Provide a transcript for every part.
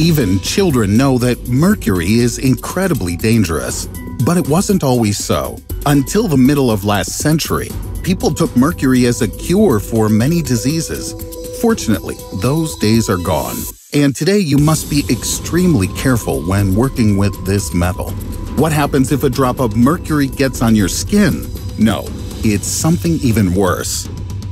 Even children know that mercury is incredibly dangerous. But it wasn't always so. Until the middle of last century, people took mercury as a cure for many diseases. Fortunately, those days are gone. And today you must be extremely careful when working with this metal. What happens if a drop of mercury gets on your skin? No, it's something even worse.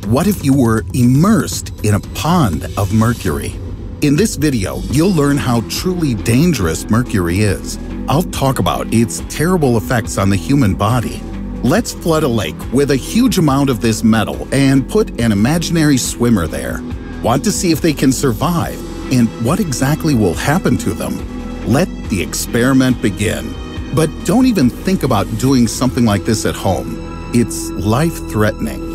What if you were immersed in a pond of mercury? In this video, you'll learn how truly dangerous mercury is. I'll talk about its terrible effects on the human body. Let's flood a lake with a huge amount of this metal and put an imaginary swimmer there. Want to see if they can survive and what exactly will happen to them? Let the experiment begin. But don't even think about doing something like this at home. It's life-threatening.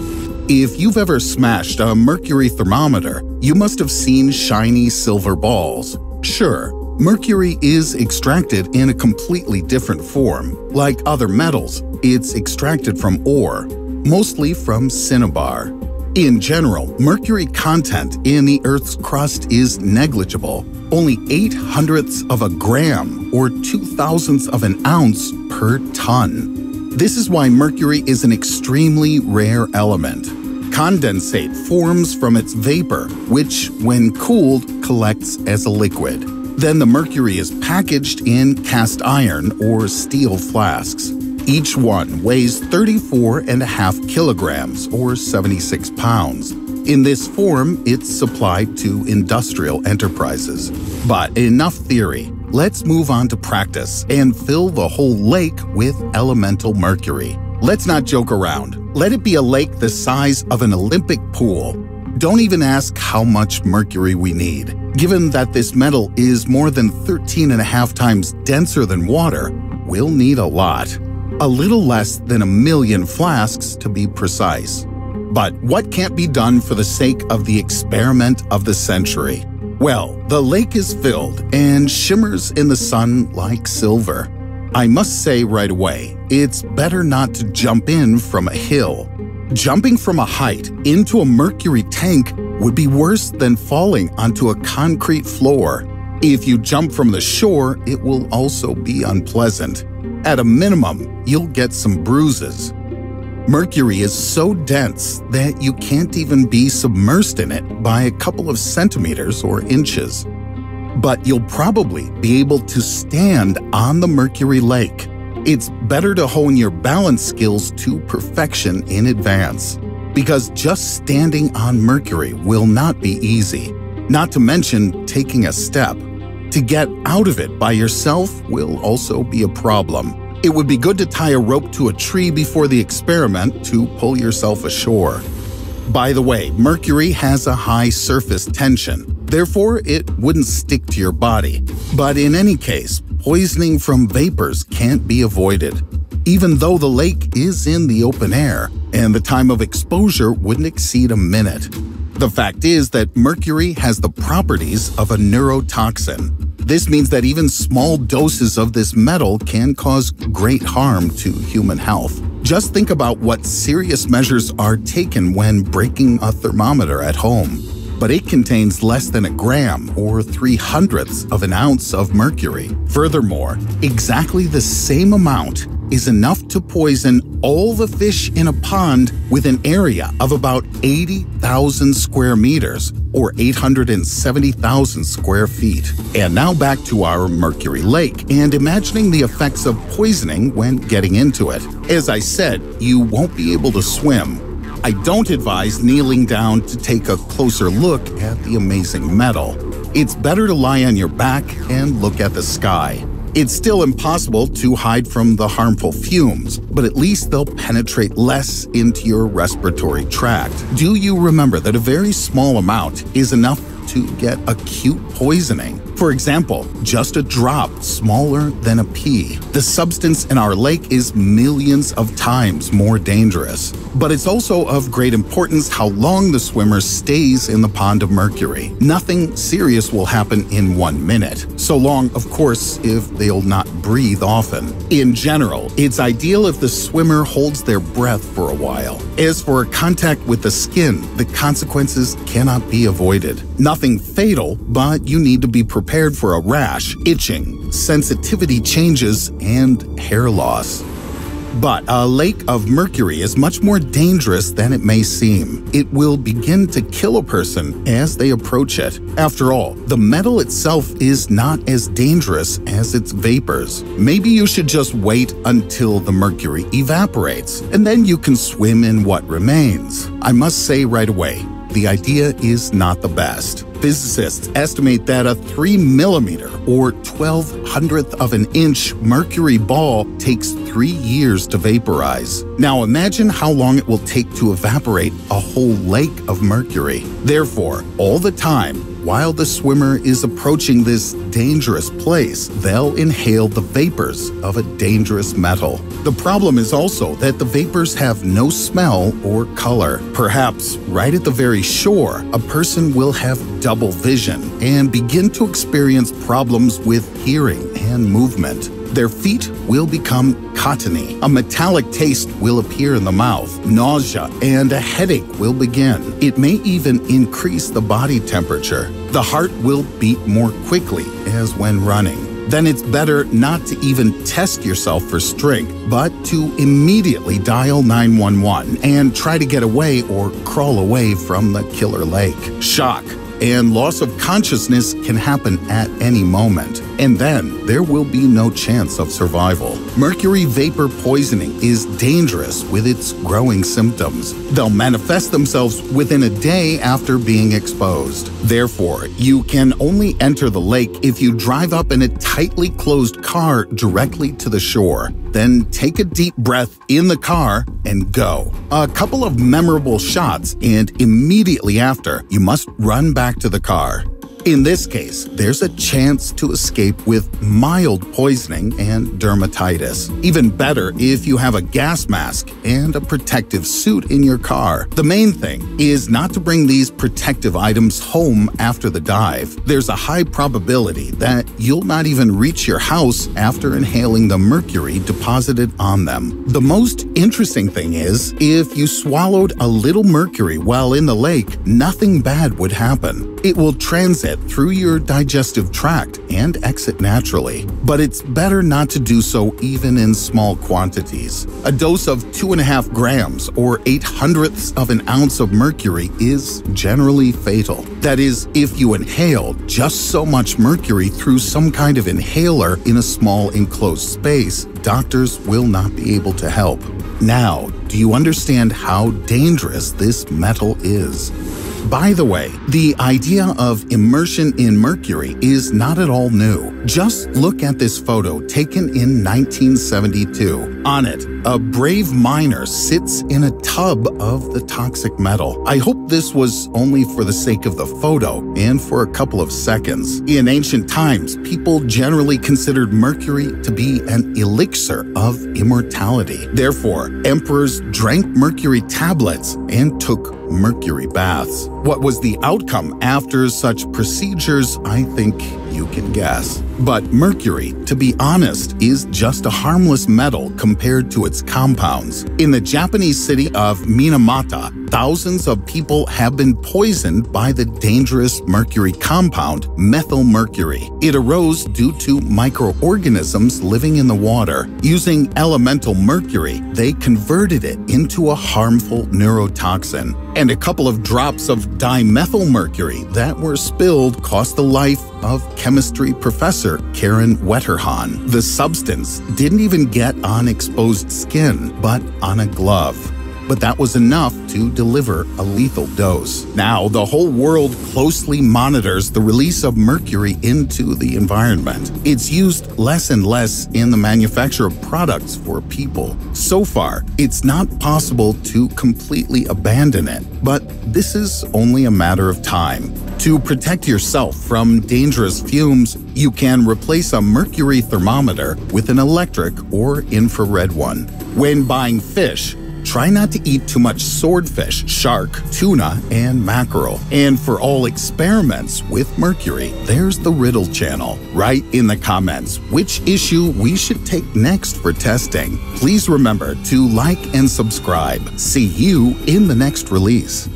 If you've ever smashed a mercury thermometer, you must have seen shiny silver balls. Sure, mercury is extracted in a completely different form. Like other metals, it's extracted from ore, mostly from cinnabar. In general, mercury content in the Earth's crust is negligible, only 8 hundredths of a gram or 2 thousandths of an ounce per ton. This is why mercury is an extremely rare element. Condensate forms from its vapor, which, when cooled, collects as a liquid. Then the mercury is packaged in cast iron or steel flasks. Each one weighs 34.5 kilograms or 76 pounds. In this form, it's supplied to industrial enterprises. But enough theory. Let's move on to practice and fill the whole lake with elemental mercury. Let's not joke around. Let it be a lake the size of an Olympic pool. Don't even ask how much mercury we need. Given that this metal is more than 13 and a half times denser than water, we'll need a lot. A little less than a million flasks to be precise. But what can't be done for the sake of the experiment of the century? Well, the lake is filled and shimmers in the sun like silver. I must say right away, it's better not to jump in from a hill. Jumping from a height into a mercury tank would be worse than falling onto a concrete floor. If you jump from the shore, it will also be unpleasant. At a minimum, you'll get some bruises. Mercury is so dense that you can't even be submersed in it by a couple of centimeters or inches but you'll probably be able to stand on the Mercury Lake. It's better to hone your balance skills to perfection in advance, because just standing on Mercury will not be easy, not to mention taking a step. To get out of it by yourself will also be a problem. It would be good to tie a rope to a tree before the experiment to pull yourself ashore. By the way, mercury has a high surface tension, therefore it wouldn't stick to your body. But in any case, poisoning from vapors can't be avoided. Even though the lake is in the open air, and the time of exposure wouldn't exceed a minute. The fact is that mercury has the properties of a neurotoxin. This means that even small doses of this metal can cause great harm to human health. Just think about what serious measures are taken when breaking a thermometer at home. But it contains less than a gram or three hundredths of an ounce of mercury. Furthermore, exactly the same amount is enough to poison all the fish in a pond with an area of about 80,000 square meters or 870,000 square feet. And now back to our Mercury Lake and imagining the effects of poisoning when getting into it. As I said, you won't be able to swim. I don't advise kneeling down to take a closer look at the amazing metal. It's better to lie on your back and look at the sky. It's still impossible to hide from the harmful fumes, but at least they'll penetrate less into your respiratory tract. Do you remember that a very small amount is enough to get acute poisoning? For example, just a drop smaller than a pea. The substance in our lake is millions of times more dangerous. But it's also of great importance how long the swimmer stays in the pond of mercury. Nothing serious will happen in one minute, so long, of course, if they'll not breathe often. In general, it's ideal if the swimmer holds their breath for a while. As for a contact with the skin, the consequences cannot be avoided. Nothing fatal, but you need to be prepared prepared for a rash, itching, sensitivity changes, and hair loss. But a lake of mercury is much more dangerous than it may seem. It will begin to kill a person as they approach it. After all, the metal itself is not as dangerous as its vapors. Maybe you should just wait until the mercury evaporates, and then you can swim in what remains. I must say right away, the idea is not the best. Physicists estimate that a 3 millimeter or 12 hundredth of an inch mercury ball takes three years to vaporize. Now imagine how long it will take to evaporate a whole lake of mercury. Therefore, all the time, while the swimmer is approaching this dangerous place, they'll inhale the vapors of a dangerous metal. The problem is also that the vapors have no smell or color. Perhaps right at the very shore, a person will have double vision and begin to experience problems with hearing and movement. Their feet will become cottony. A metallic taste will appear in the mouth. Nausea and a headache will begin. It may even increase the body temperature. The heart will beat more quickly as when running then it's better not to even test yourself for strength, but to immediately dial 911 and try to get away or crawl away from the killer lake. Shock and loss of consciousness can happen at any moment, and then there will be no chance of survival. Mercury vapor poisoning is dangerous with its growing symptoms. They'll manifest themselves within a day after being exposed. Therefore, you can only enter the lake if you drive up in a tightly closed car directly to the shore. Then take a deep breath in the car and go. A couple of memorable shots, and immediately after, you must run back to the car. In this case, there's a chance to escape with mild poisoning and dermatitis. Even better if you have a gas mask and a protective suit in your car. The main thing is not to bring these protective items home after the dive. There's a high probability that you'll not even reach your house after inhaling the mercury deposited on them. The most interesting thing is, if you swallowed a little mercury while in the lake, nothing bad would happen. It will transit through your digestive tract and exit naturally. But it's better not to do so even in small quantities. A dose of 2.5 grams or 8 hundredths of an ounce of mercury is generally fatal. That is, if you inhale just so much mercury through some kind of inhaler in a small enclosed space, doctors will not be able to help. Now, do you understand how dangerous this metal is? By the way, the idea of immersion in mercury is not at all new. Just look at this photo taken in 1972. On it, a brave miner sits in a tub of the toxic metal. I hope this was only for the sake of the photo and for a couple of seconds. In ancient times, people generally considered mercury to be an elixir of immortality. Therefore, emperors drank mercury tablets and took mercury baths. What was the outcome after such procedures, I think you can guess. But mercury, to be honest, is just a harmless metal compared to its compounds. In the Japanese city of Minamata, thousands of people have been poisoned by the dangerous mercury compound methylmercury. It arose due to microorganisms living in the water. Using elemental mercury, they converted it into a harmful neurotoxin. And a couple of drops of dimethylmercury that were spilled cost the life of chemistry professor Karen Wetterhahn. The substance didn't even get on exposed skin, but on a glove but that was enough to deliver a lethal dose. Now, the whole world closely monitors the release of mercury into the environment. It's used less and less in the manufacture of products for people. So far, it's not possible to completely abandon it, but this is only a matter of time. To protect yourself from dangerous fumes, you can replace a mercury thermometer with an electric or infrared one. When buying fish, Try not to eat too much swordfish, shark, tuna, and mackerel. And for all experiments with mercury, there's the Ridddle channel. Write in the comments which issue we should take next for testing. Please remember to like and subscribe. See you in the next release.